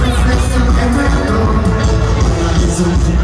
Le produit de la